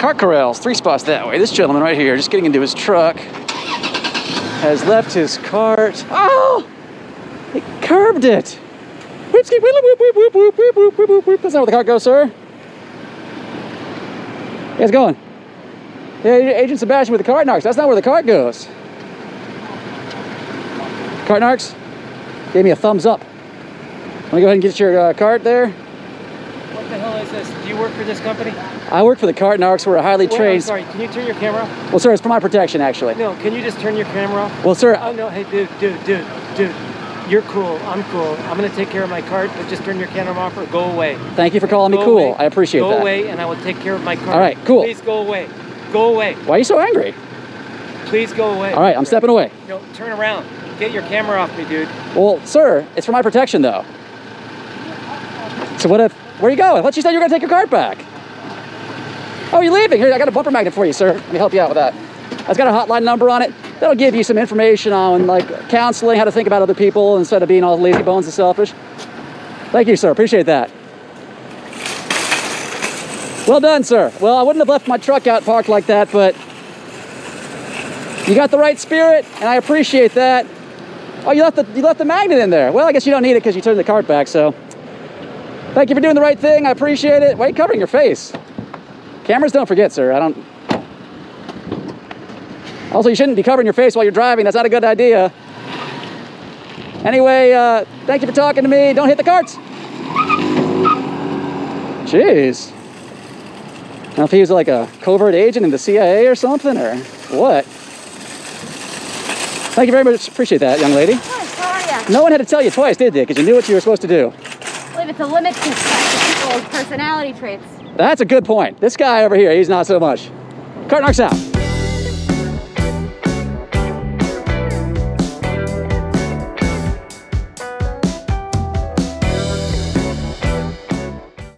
Cart corrals, three spots that way. This gentleman right here, just getting into his truck, has left his cart. Oh! It curbed it! That's not where the cart goes, sir. How's it going. Yeah, Agent Sebastian with the cart narcs. That's not where the cart goes. Cart narcs gave me a thumbs up. Let me go ahead and get your uh, cart there. Is this? Do you work for this company? I work for the cart narcs. We're a highly I'm trained. sorry, can you turn your camera off? Well, sir, it's for my protection, actually. No, can you just turn your camera off? Well, sir, Oh no, hey dude, dude, dude, dude. You're cool. I'm cool. I'm gonna take care of my cart, but just turn your camera off or go away. thank you for calling me cool. away. I appreciate go that. Go away, and I will take care of my cart. All right, cool. Please go away. Go away. Why are you so angry? Please go away. All right, I'm stepping away. No, turn around. Get your camera off me, dude. Well, sir, it's for my protection, though. So what if? Where are you going? I thought you said you were gonna take your cart back. Oh, you're leaving. Here, I got a bumper magnet for you, sir. Let me help you out with that. It's got a hotline number on it. That'll give you some information on like counseling, how to think about other people instead of being all lazy bones and selfish. Thank you, sir. Appreciate that. Well done, sir. Well, I wouldn't have left my truck out parked like that, but you got the right spirit, and I appreciate that. Oh, you left the you left the magnet in there. Well, I guess you don't need it because you turned the cart back. So, thank you for doing the right thing. I appreciate it. Why are you covering your face? Cameras don't forget, sir. I don't. Also, you shouldn't be covering your face while you're driving. That's not a good idea. Anyway, uh, thank you for talking to me. Don't hit the carts. Jeez. Now, if he was like a covert agent in the CIA or something, or what. Thank you very much. Appreciate that, young lady. Hi, how are you? No one had to tell you twice, did they? Because you knew what you were supposed to do. It's a limit to people's personality traits. That's a good point. This guy over here, he's not so much. Cart narcs out.